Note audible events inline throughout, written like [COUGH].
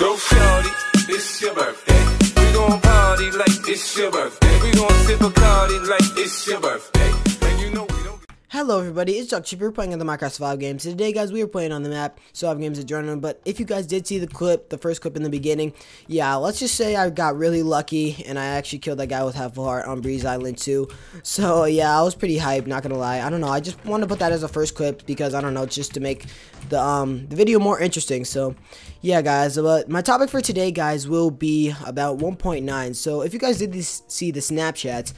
Yo, shorty, it's your birthday. We gon' party like it's your birthday. We gon' sip a party like it's your birthday. And you know we don't. Hello everybody, it's Chocolate Chip playing on the Minecraft Survival Games. Today guys, we are playing on the map Survival Games Adrenaline, but if you guys did see the clip, the first clip in the beginning, yeah, let's just say I got really lucky and I actually killed that guy with half a heart on Breeze Island too. So yeah, I was pretty hyped, not gonna lie. I don't know, I just wanted to put that as a first clip because I don't know, just to make the um the video more interesting. So yeah guys, but my topic for today guys will be about 1.9. So if you guys did this, see the Snapchats,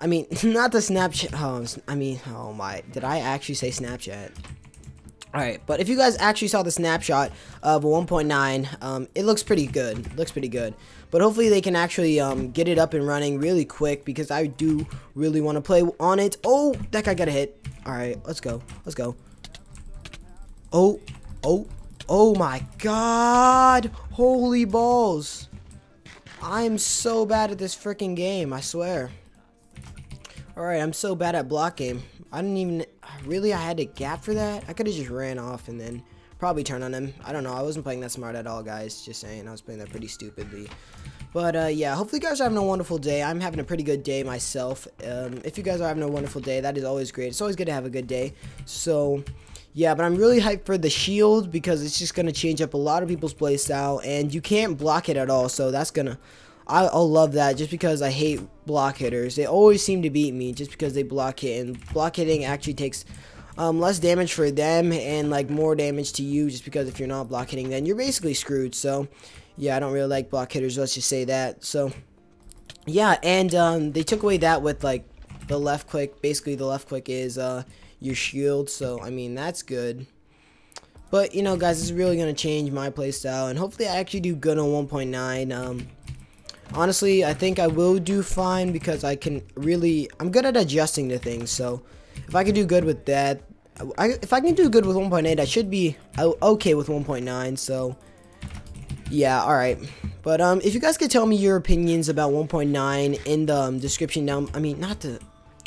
I mean, [LAUGHS] not the Snapchat. Oh, I mean, oh my. Did I actually say Snapchat? Alright, but if you guys actually saw the snapshot of 1.9, um, it looks pretty good. Looks pretty good. But hopefully they can actually um, get it up and running really quick because I do really want to play on it. Oh, that guy got a hit. Alright, let's go. Let's go. Oh, oh, oh my god. Holy balls. I am so bad at this freaking game, I swear. Alright, I'm so bad at block game. I didn't even... Really, I had to gap for that? I could have just ran off and then probably turn on him. I don't know. I wasn't playing that smart at all, guys. Just saying. I was playing that pretty stupidly. But, uh, yeah. Hopefully, you guys are having a wonderful day. I'm having a pretty good day myself. Um, if you guys are having a wonderful day, that is always great. It's always good to have a good day. So... Yeah, but I'm really hyped for the shield because it's just going to change up a lot of people's playstyle and you can't block it at all, so that's going to I, love that just because I hate block hitters. They always seem to beat me just because they block hit. And block hitting actually takes um, less damage for them and like more damage to you just because if you're not block hitting then you're basically screwed. So yeah, I don't really like block hitters. Let's just say that. So yeah, and um, they took away that with like the left click. Basically the left click is uh, your shield. So I mean that's good. But, you know, guys, this is really going to change my playstyle, and hopefully I actually do good on 1.9. Um, honestly, I think I will do fine because I can really, I'm good at adjusting to things, so if I can do good with that, I, if I can do good with 1.8, I should be okay with 1.9, so yeah, alright. But um, if you guys could tell me your opinions about 1.9 in the um, description down, I mean, not the,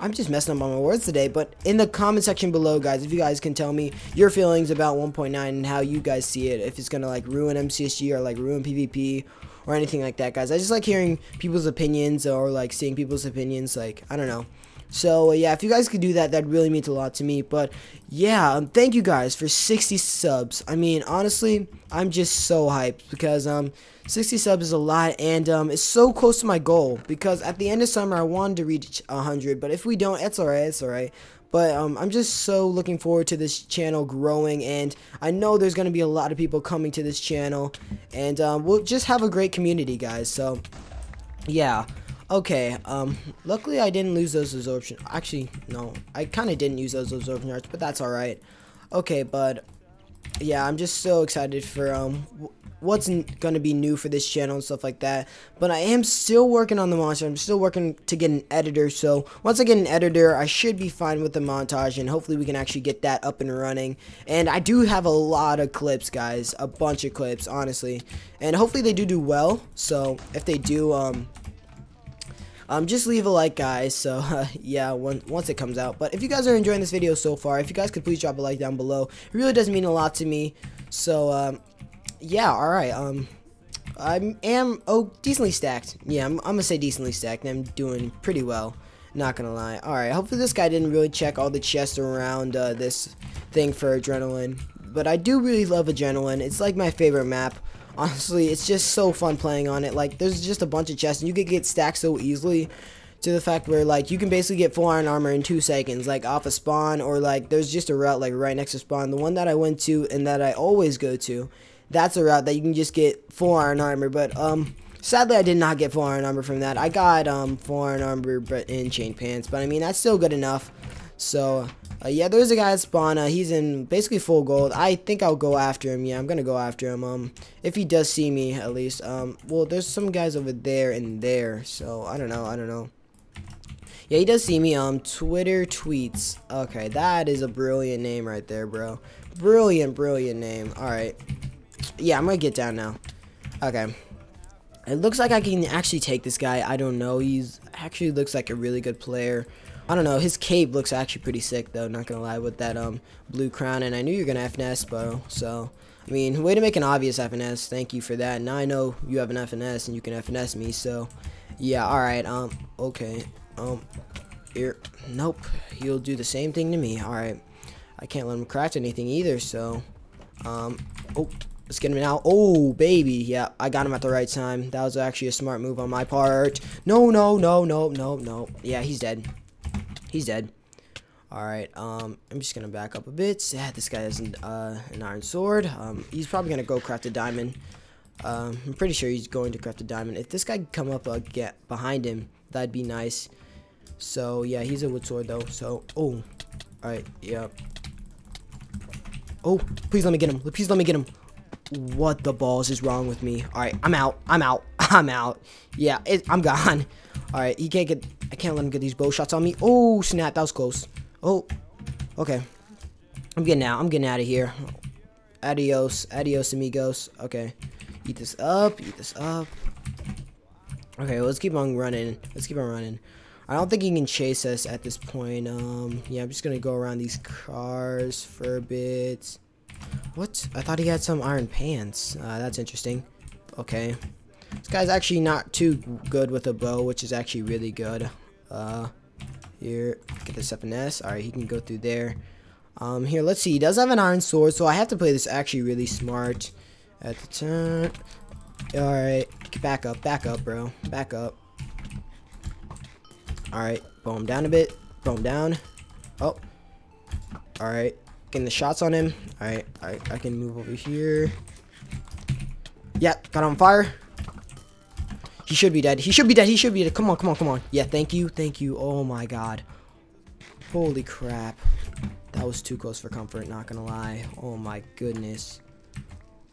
I'm just messing up on my words today, but in the comment section below, guys, if you guys can tell me your feelings about 1.9 and how you guys see it, if it's gonna like ruin MCSG or like ruin PvP or anything like that, guys. I just like hearing people's opinions or like seeing people's opinions. Like, I don't know. So, uh, yeah, if you guys could do that, that really means a lot to me. But, yeah, um, thank you guys for 60 subs. I mean, honestly, I'm just so hyped because, um, 60 subs is a lot, and, um, it's so close to my goal. Because at the end of summer, I wanted to reach 100, but if we don't, it's alright, it's alright. But um, I'm just so looking forward to this channel growing, and I know there's going to be a lot of people coming to this channel, and um, we'll just have a great community, guys. So, yeah. Okay, um, luckily I didn't lose those absorption. Actually, no, I kind of didn't use those absorption arts, but that's alright. Okay, but, yeah, I'm just so excited for, um, what's going to be new for this channel and stuff like that. But I am still working on the monster. I'm still working to get an editor. So once I get an editor, I should be fine with the montage. And hopefully we can actually get that up and running. And I do have a lot of clips, guys. A bunch of clips, honestly. And hopefully they do do well. So if they do, um, um, just leave a like guys so uh, [LAUGHS] yeah when, once it comes out but if you guys are enjoying this video so far if you guys could please drop a like down below it really does mean a lot to me so um, yeah, alright, um, I am, oh, decently stacked. Yeah, I'm, I'm gonna say decently stacked, I'm doing pretty well, not gonna lie. Alright, hopefully this guy didn't really check all the chests around, uh, this thing for Adrenaline. But I do really love Adrenaline, it's like my favorite map. [LAUGHS] Honestly, it's just so fun playing on it, like, there's just a bunch of chests, and you can get stacked so easily to the fact where like you can basically get full iron armor in two seconds like off a spawn or like there's just a route like right next to spawn the one that I went to and that I always go to that's a route that you can just get full iron armor. But um, sadly, I did not get full iron armor from that. I got um full iron armor but in chain pants, but I mean that's still good enough. So uh, yeah, there's a guy at spawn. Uh, he's in basically full gold. I think I'll go after him. Yeah, I'm gonna go after him. Um, if he does see me at least. Um, well, there's some guys over there and there. So I don't know. I don't know. Yeah, he does see me. Um, Twitter tweets. Okay, that is a brilliant name right there, bro. Brilliant, brilliant name. All right yeah, I'm gonna get down now. Okay. It looks like I can actually take this guy. I don't know. He's actually looks like a really good player. I don't know. His cape looks actually pretty sick, though. Not gonna lie with that um blue crown. And I knew you were gonna FNS, bro. So I mean, way to make an obvious FNS. Thank you for that. Now I know you have an FNS and you can FNS me. So, yeah. All right. Um. Okay. Um. Here. Nope. He'll do the same thing to me. All right. I can't let him craft anything either. So, um. Oh. Let's get him now. Oh, baby. Yeah, I got him at the right time. That was actually a smart move on my part. No, no, no, no, no, no. Yeah, he's dead. He's dead. Alright, um, I'm just gonna back up a bit. Yeah, this guy has an, uh, an iron sword. Um, he's probably gonna go craft a diamond. Um, I'm pretty sure he's going to craft a diamond. If this guy could come up, uh, get behind him, that'd be nice. So, yeah, he's a wood sword, though. So, oh. Alright, yeah. Oh, please let me get him. Please let me get him. What the balls is wrong with me? Alright, I'm out. I'm out. [LAUGHS] I'm out. Yeah, it, I'm gone. Alright, he can't get... I can't let him get these bow shots on me. Oh, snap. That was close. Oh, okay. I'm getting out. I'm getting out of here. Adios. Adios, amigos. Okay. Eat this up. Eat this up. Okay, well, let's keep on running. Let's keep on running. I don't think he can chase us at this point. Um, yeah, I'm just gonna go around these cars for a bit. What? I thought he had some iron pants. Uh, that's interesting. Okay. This guy's actually not too good with a bow, which is actually really good. Uh, here, get this up an S. Alright, he can go through there. Um, here, let's see. He does have an iron sword, so I have to play this actually really smart at the turn. Alright, back up, back up, bro. Back up. Alright, bow him down a bit. Bow him down. Oh. Alright, getting the shots on him. Alright, I, I can move over here. Yeah, got on fire. He should be dead. He should be dead. He should be dead. Come on, come on, come on. Yeah, thank you, thank you. Oh my god. Holy crap. That was too close for comfort, not gonna lie. Oh my goodness.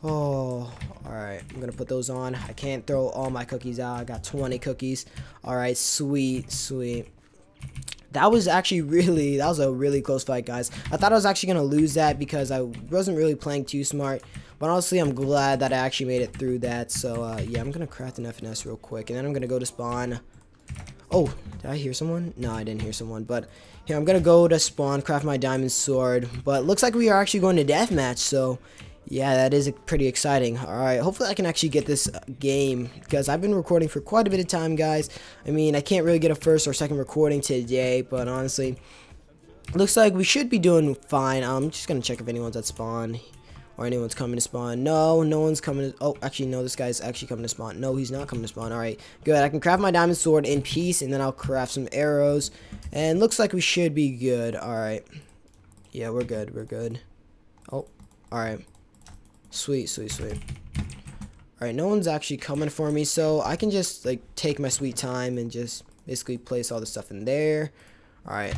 Oh, alright. I'm gonna put those on. I can't throw all my cookies out. I got 20 cookies. Alright, sweet, sweet. That was actually really, that was a really close fight, guys. I thought I was actually gonna lose that because I wasn't really playing too smart. But honestly, I'm glad that I actually made it through that. So, uh, yeah, I'm going to craft an FNS real quick. And then I'm going to go to spawn. Oh, did I hear someone? No, I didn't hear someone. But here, I'm going to go to spawn, craft my diamond sword. But looks like we are actually going to deathmatch. So, yeah, that is pretty exciting. Alright, hopefully I can actually get this uh, game. Because I've been recording for quite a bit of time, guys. I mean, I can't really get a first or second recording today. But honestly, looks like we should be doing fine. I'm just going to check if anyone's at spawn or anyone's coming to spawn. No, no one's coming to, oh, actually, no, this guy's actually coming to spawn. No, he's not coming to spawn. All right, good. I can craft my diamond sword in peace, and then I'll craft some arrows. And looks like we should be good. All right. Yeah, we're good. We're good. Oh, all right. Sweet, sweet, sweet. All right, no one's actually coming for me, so I can just, like, take my sweet time and just basically place all the stuff in there. All right.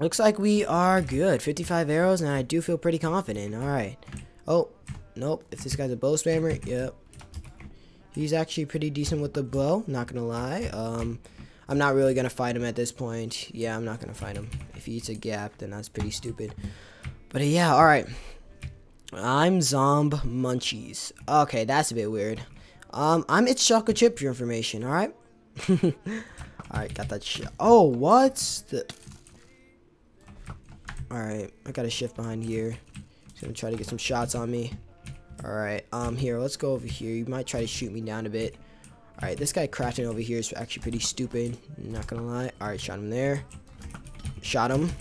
Looks like we are good. 55 arrows, and I do feel pretty confident. Alright. Oh, nope. If this guy's a bow spammer, yep. He's actually pretty decent with the bow, not gonna lie. Um, I'm not really gonna fight him at this point. Yeah, I'm not gonna fight him. If he eats a gap, then that's pretty stupid. But uh, yeah, alright. I'm Zomb Munchies. Okay, that's a bit weird. Um, I'm It's Chocolate Chip your information, alright? [LAUGHS] alright, got that shit. Oh, what? The Alright, I got a shift behind here. He's gonna try to get some shots on me. Alright, um, here, let's go over here. You might try to shoot me down a bit. Alright, this guy crafting over here is actually pretty stupid. Not gonna lie. Alright, shot him there. Shot him.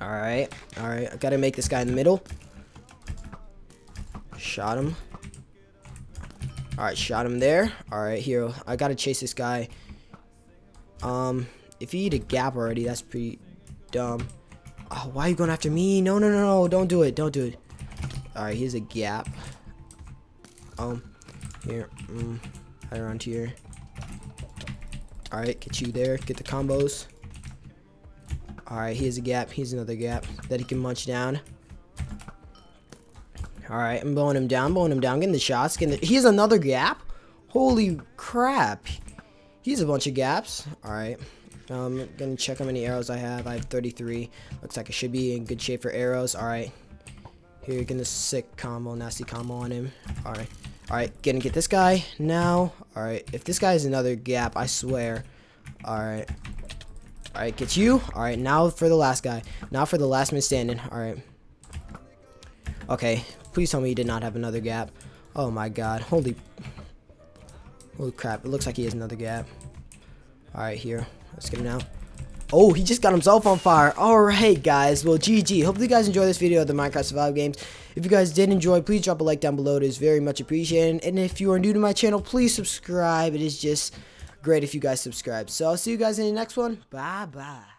Alright, alright. I gotta make this guy in the middle. Shot him. Alright, shot him there. Alright, here. I gotta chase this guy. Um, if you eat a gap already, that's pretty dumb. Oh, why are you going after me? No, no, no, no. Don't do it. Don't do it. Alright, here's a gap. Um, here. Mm, right around here. Alright, get you there. Get the combos. Alright, here's a gap. Here's another gap that he can munch down. Alright, I'm blowing him down, blowing him down, getting the shots. Getting the, here's another gap? Holy crap. He's a bunch of gaps. Alright. I'm um, gonna check how many arrows I have. I have 33. Looks like I should be in good shape for arrows. Alright. Here, getting a sick combo, nasty combo on him. Alright. Alright, gonna get this guy now. Alright, if this guy is another gap, I swear. Alright. Alright, get you. Alright, now for the last guy. Now for the last man standing. Alright. Okay, Please tell me he did not have another gap. Oh my god. Holy... Holy crap. It looks like he has another gap. Alright, here. Let's get him out. Oh, he just got himself on fire. Alright, guys. Well, GG. Hopefully you guys enjoy this video of the Minecraft Survival Games. If you guys did enjoy, please drop a like down below. It is very much appreciated. And if you are new to my channel, please subscribe. It is just great if you guys subscribe. So I'll see you guys in the next one. Bye-bye.